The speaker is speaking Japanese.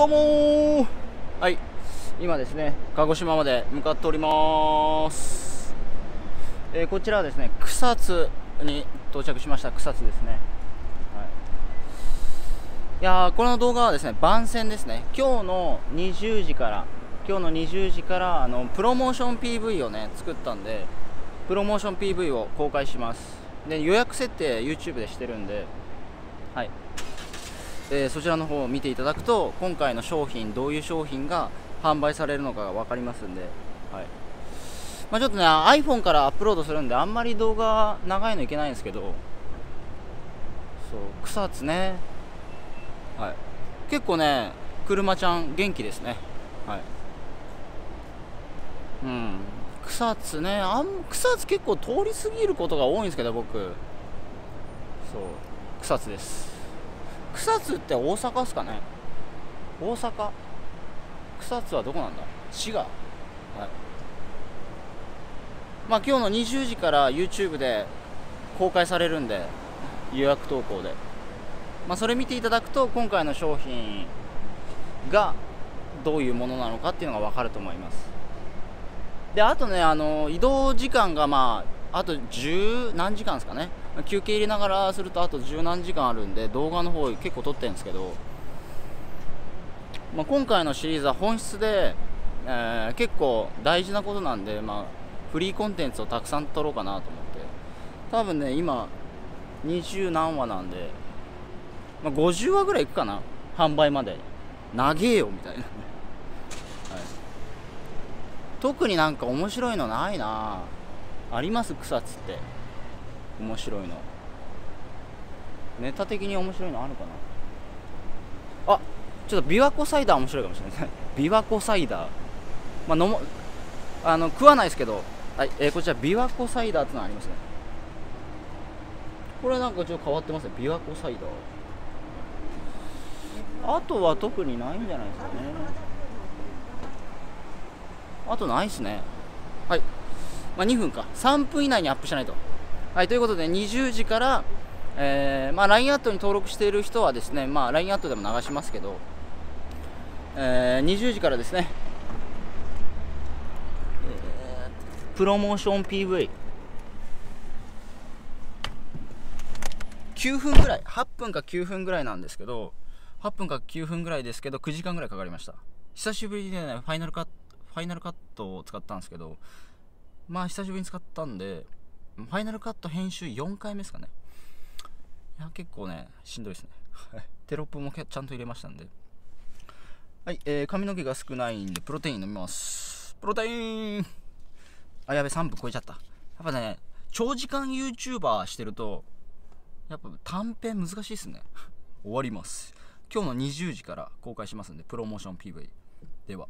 どうもはい。今ですね。鹿児島まで向かっております、えーこちらはですね草津に到着しました。草津ですね、はい、いやーこの動画はですね番宣ですね。今日の20時から今日の20時からあのプロモーション PV をね作ったんでプロモーション PV を公開します。で予約設定 YouTube でしてるんではいえーそちらの方を見ていただくと今回の商品どういう商品が販売されるのかが分かりますんで、はい。まあ、ちょっとね iPhone からアップロードするんであんまり動画長いのいけないんですけどそう草津ね。はい。結構ね車ちゃん元気ですね。はい。うん。草津ねあん草津結構通り過ぎることが多いんですけど僕。そう。草津です。草津って大阪っすかね？大阪？草津はどこなんだ？滋賀？はい。まあ今日の20時から YouTube で公開されるんで予約投稿で。まあそれ見ていただくと今回の商品がどういうものなのかっていうのが分かると思います。であとねあの移動時間がまああと10何時間ですかね。休憩入れながらするとあと10何時間あるんで動画の方結構撮ってるんですけど、まあ、今回のシリーズは本質で、えー結構大事なことなんで、まあ、フリーコンテンツをたくさん撮ろうかなと思って。多分ね今20何話なんで、まあ、50話ぐらいいくかな。販売まで。長えよみたいな、はい、特になんか面白いのないな。ぁあります草津って。面白いの。ネタ的に面白いのあるかな？あちょっと琵琶湖サイダー面白いかもしれない。琵琶湖サイダー。まあ飲もあの食わないですけど、はいえーこちら琵琶湖サイダーってのありますね。これなんかちょっと変わってますね。琵琶湖サイダー。あとは特にないんじゃないですかね。あとないっすね。はい。まあ、2分か。3分以内にアップしないと。はいということで20時から、えーまあ、LINE アットに登録している人はですね、まあ、LINE アットでも流しますけど、えー20時からですね、えープロモーション PV 9分ぐらい。8分か9分ぐらいなんですけど8分か9分ぐらいですけど9時間ぐらいかかりました。久しぶりでねファイナルカットファイナルカットを使ったんですけどまあ久しぶりに使ったんでファイナルカット編集4回目ですかね。いや結構ねしんどいですね。テロップもちゃんと入れましたんで。はい、えー髪の毛が少ないんでプロテイン飲みます。プロテイン!あやべ3分超えちゃった。やっぱね長時間 YouTuber してるとやっぱ短編難しいですね。終わります。今日の20時から公開しますんでプロモーション PV では。